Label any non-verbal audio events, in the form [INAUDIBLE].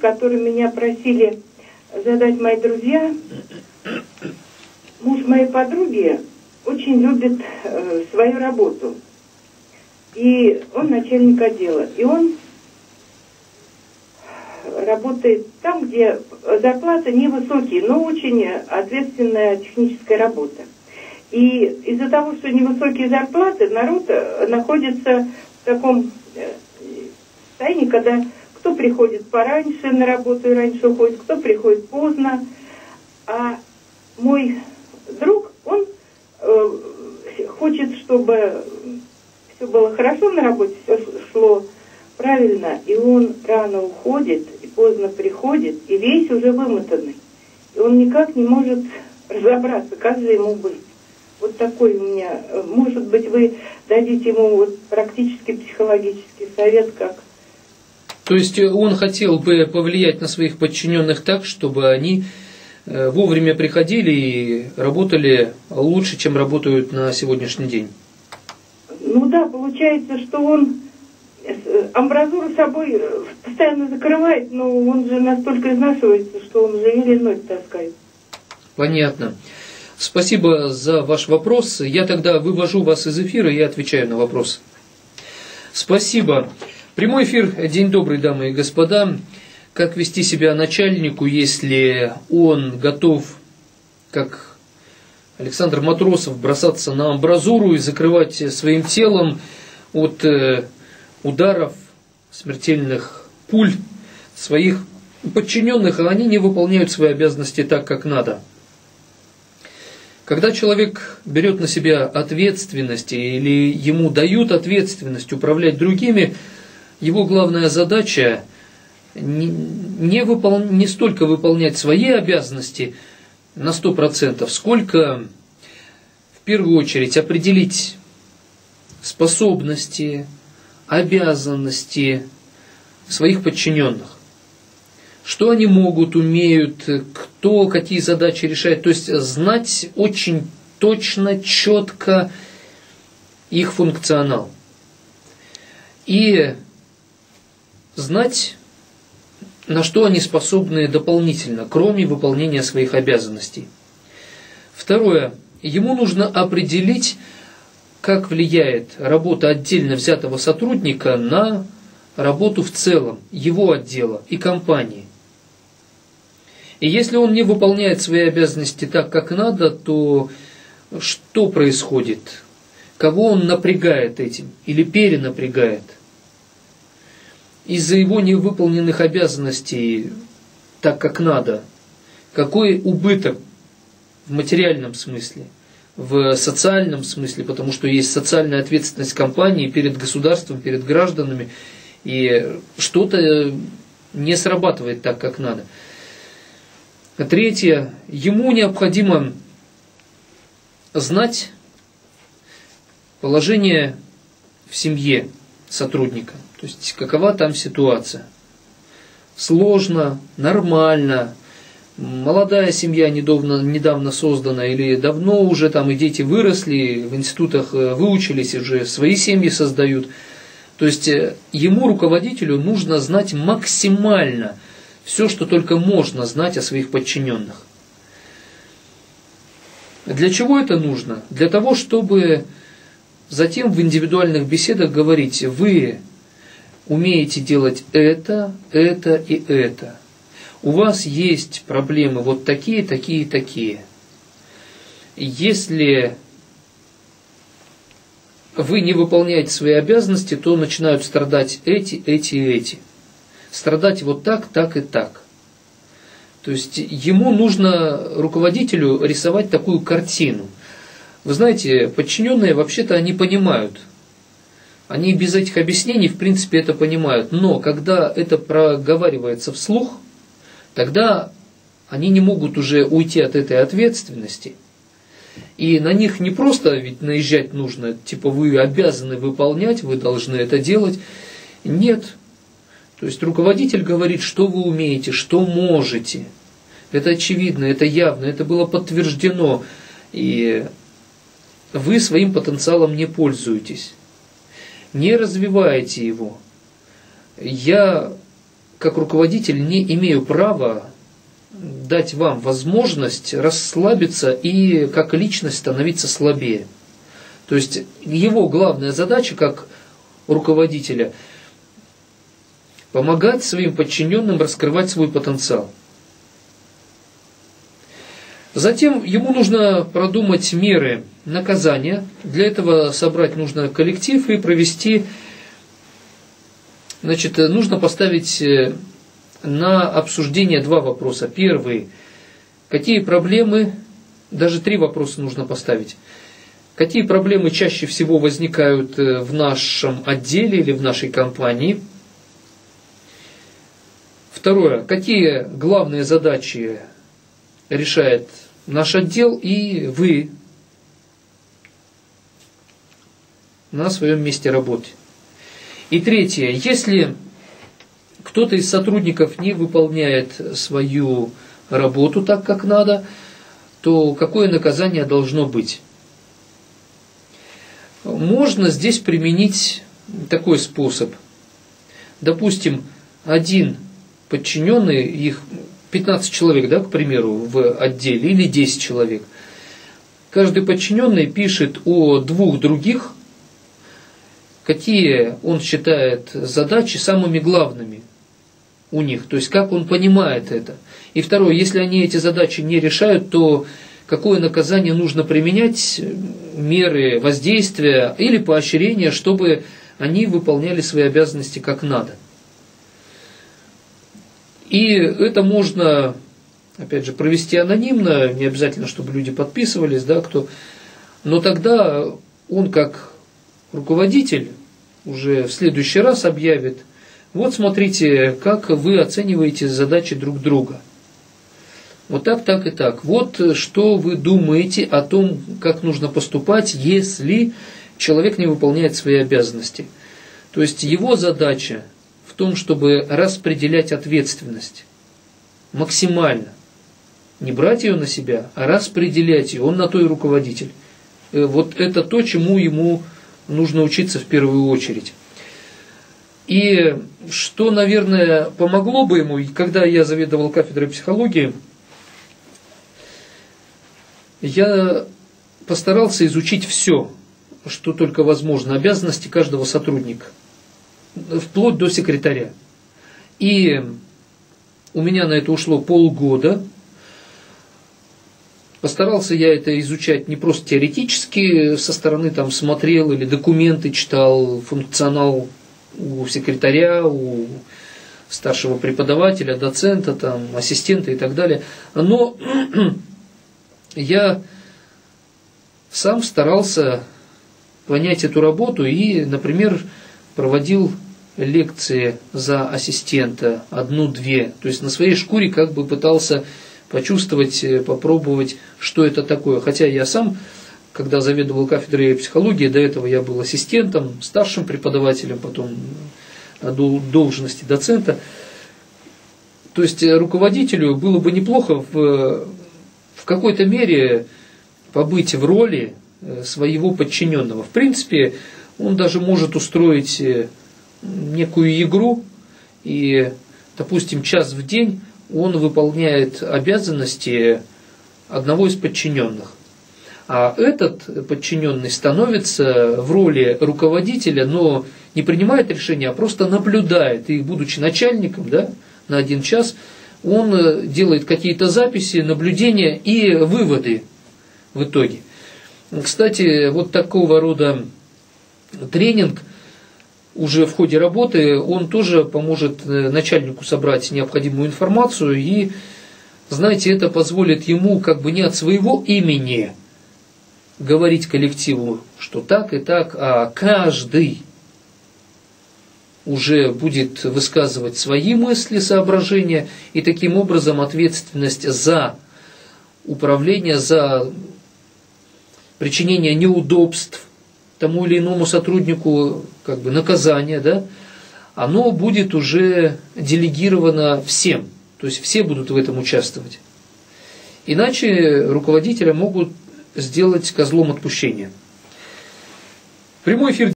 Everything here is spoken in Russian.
который меня просили задать мои друзья. Муж моей подруги очень любит э, свою работу. И он начальник отдела. И он работает там, где зарплата невысокие, но очень ответственная техническая работа. И из-за того, что невысокие зарплаты, народ э, находится в таком э, состоянии, когда кто приходит пораньше на работу и раньше уходит, кто приходит поздно. А мой друг, он э, хочет, чтобы все было хорошо на работе, все шло правильно, и он рано уходит и поздно приходит, и весь уже вымотанный. И он никак не может разобраться, как же ему быть. Вот такой у меня, э, может быть, вы дадите ему вот практически психологический совет, как то есть э, он хотел бы повлиять на своих подчиненных так, чтобы они э, вовремя приходили и работали лучше, чем работают на сегодняшний день. Ну да, получается, что он э, амбразуру собой постоянно закрывает, но он же настолько изнашивается, что он же еле ноги таскает. Понятно. Спасибо за ваш вопрос. Я тогда вывожу вас из эфира и отвечаю на вопрос. Спасибо. Прямой эфир. День добрый, дамы и господа. Как вести себя начальнику, если он готов, как Александр Матросов, бросаться на амбразуру и закрывать своим телом от э, ударов смертельных пуль своих подчиненных, а они не выполняют свои обязанности так, как надо. Когда человек берет на себя ответственность или ему дают ответственность управлять другими, его главная задача не, не, выпол... не столько выполнять свои обязанности на 100%, сколько в первую очередь определить способности, обязанности своих подчиненных. Что они могут, умеют, кто какие задачи решает. То есть знать очень точно, четко их функционал. И знать, на что они способны дополнительно, кроме выполнения своих обязанностей. Второе. Ему нужно определить, как влияет работа отдельно взятого сотрудника на работу в целом, его отдела и компании. И если он не выполняет свои обязанности так, как надо, то что происходит? Кого он напрягает этим или перенапрягает? Из-за его невыполненных обязанностей так, как надо, какой убыток в материальном смысле, в социальном смысле, потому что есть социальная ответственность компании перед государством, перед гражданами, и что-то не срабатывает так, как надо. Третье, ему необходимо знать положение в семье сотрудника. То есть какова там ситуация. Сложно, нормально, молодая семья недавно, недавно создана или давно уже там и дети выросли, в институтах э, выучились, уже свои семьи создают. То есть э, ему, руководителю, нужно знать максимально все, что только можно знать о своих подчиненных. Для чего это нужно? Для того, чтобы затем в индивидуальных беседах говорить, вы умеете делать это, это и это. У вас есть проблемы вот такие, такие, такие. Если вы не выполняете свои обязанности, то начинают страдать эти, эти и эти. Страдать вот так, так и так. То есть ему нужно, руководителю, рисовать такую картину. Вы знаете, подчиненные вообще-то они понимают – они без этих объяснений, в принципе, это понимают. Но когда это проговаривается вслух, тогда они не могут уже уйти от этой ответственности. И на них не просто ведь наезжать нужно, типа вы обязаны выполнять, вы должны это делать. Нет. То есть руководитель говорит, что вы умеете, что можете. Это очевидно, это явно, это было подтверждено. И вы своим потенциалом не пользуетесь не развиваете его. Я как руководитель, не имею права дать вам возможность расслабиться и как личность становиться слабее. То есть его главная задача как руководителя помогать своим подчиненным раскрывать свой потенциал. Затем ему нужно продумать меры наказания. Для этого собрать нужно коллектив и провести, значит, нужно поставить э, на обсуждение два вопроса. Первый, какие проблемы, даже три вопроса нужно поставить. Какие проблемы чаще всего возникают э, в нашем отделе или в нашей компании? Второе, какие главные задачи решает наш отдел и вы на своем месте работы. И третье, если кто-то из сотрудников не выполняет свою работу так, как надо, то какое наказание должно быть? Можно здесь применить такой способ. Допустим, один подчиненный, их 15 человек, да, к примеру, в отделе, или 10 человек. Каждый подчиненный пишет о двух других, какие он считает задачи самыми главными у них, то есть как он понимает это. И второе, если они эти задачи не решают, то какое наказание нужно применять, меры воздействия или поощрения, чтобы они выполняли свои обязанности как надо. И это можно, опять же, провести анонимно, не обязательно, чтобы люди подписывались, да, кто. Но тогда он как руководитель уже в следующий раз объявит, вот смотрите, как вы оцениваете задачи друг друга. Вот так, так и так. Вот что вы думаете о том, как нужно поступать, если человек не выполняет свои обязанности. То есть его задача в том, чтобы распределять ответственность максимально. Не брать ее на себя, а распределять ее. Он на то и руководитель. Э, вот это то, чему ему нужно учиться в первую очередь. И что, наверное, помогло бы ему, когда я заведовал кафедрой психологии, я постарался изучить все, что только возможно, обязанности каждого сотрудника – вплоть до секретаря. И у меня на это ушло полгода. Постарался я это изучать не просто теоретически, со стороны там смотрел или документы читал, функционал у секретаря, у старшего преподавателя, доцента, там, ассистента и так далее. Но [CLEARS THROAT] я сам старался понять эту работу и, например, проводил лекции за ассистента, одну-две. То есть на своей шкуре как бы пытался почувствовать, э, попробовать, что это такое. Хотя я сам, когда заведовал кафедрой психологии, до этого я был ассистентом, старшим преподавателем, потом до должности доцента. То есть э, руководителю было бы неплохо в, в какой-то мере побыть в роли э, своего подчиненного. В принципе, он даже может устроить э, некую игру, и, допустим, час в день он выполняет обязанности одного из подчиненных. А этот подчиненный становится в роли руководителя, но не принимает решения, а просто наблюдает. И будучи начальником да, на один час, он э, делает какие-то записи, наблюдения и выводы в итоге. Кстати, вот такого рода тренинг уже в ходе работы, он тоже поможет э, начальнику собрать необходимую информацию. И, знаете, это позволит ему как бы не от своего имени говорить коллективу, что так и так, а каждый уже будет высказывать свои мысли, соображения, и таким образом ответственность за управление, за причинение неудобств тому или иному сотруднику как бы наказание, да, оно будет уже делегировано всем. То есть все будут в этом участвовать. Иначе руководителя могут сделать козлом отпущения. Прямой эфир